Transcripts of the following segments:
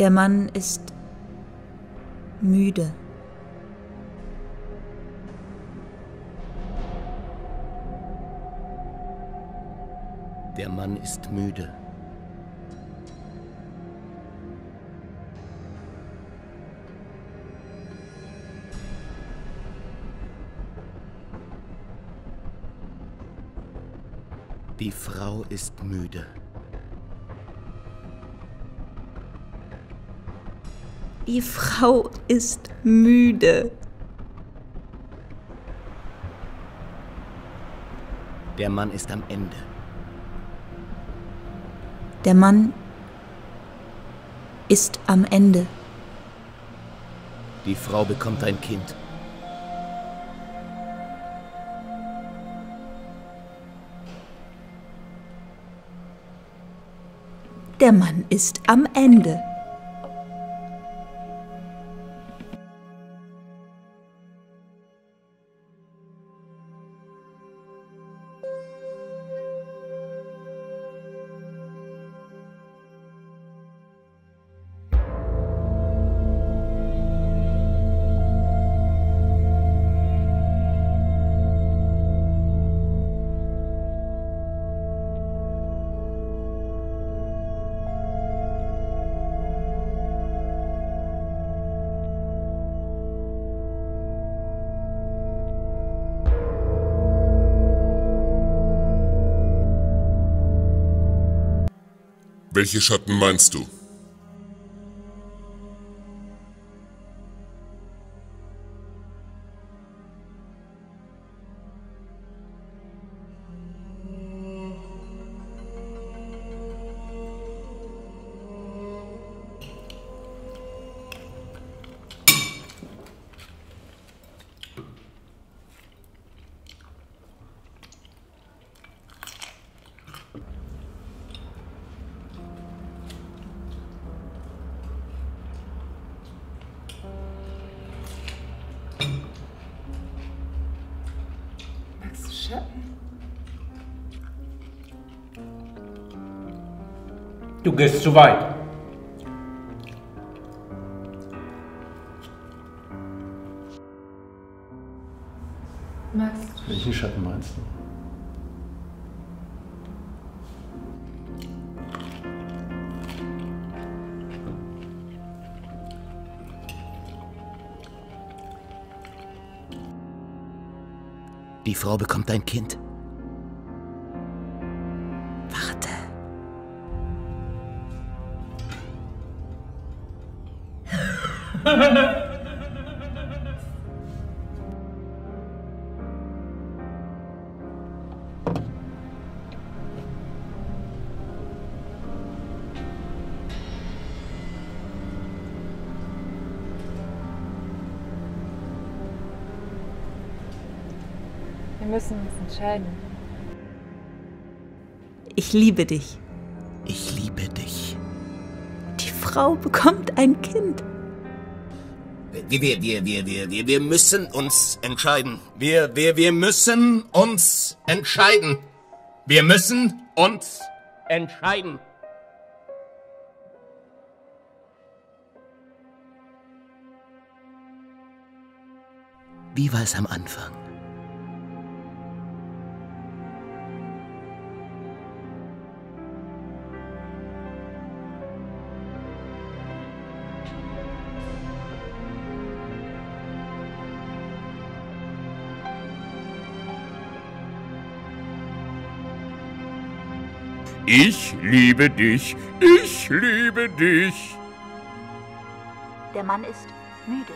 Der Mann ist müde. Der Mann ist müde. Die Frau ist müde. Die Frau ist müde. Der Mann ist am Ende. Der Mann ist am Ende. Die Frau bekommt ein Kind. Der Mann ist am Ende. Welche Schatten meinst du? Du gehst zu weit. Magst du Welchen Schatten meinst du? Die Frau bekommt ein Kind. Warte. Wir müssen uns entscheiden. Ich liebe dich. Ich liebe dich. Die Frau bekommt ein Kind. Wir, wir, wir, wir, wir, wir, wir müssen uns entscheiden. Wir, wir, wir müssen uns entscheiden. Wir müssen uns entscheiden. Wie war es am Anfang? Ich liebe dich. Ich liebe dich. Der Mann ist müde.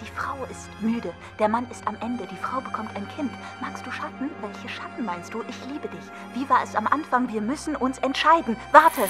Die Frau ist müde. Der Mann ist am Ende. Die Frau bekommt ein Kind. Magst du Schatten? Welche Schatten meinst du? Ich liebe dich. Wie war es am Anfang? Wir müssen uns entscheiden. Warte!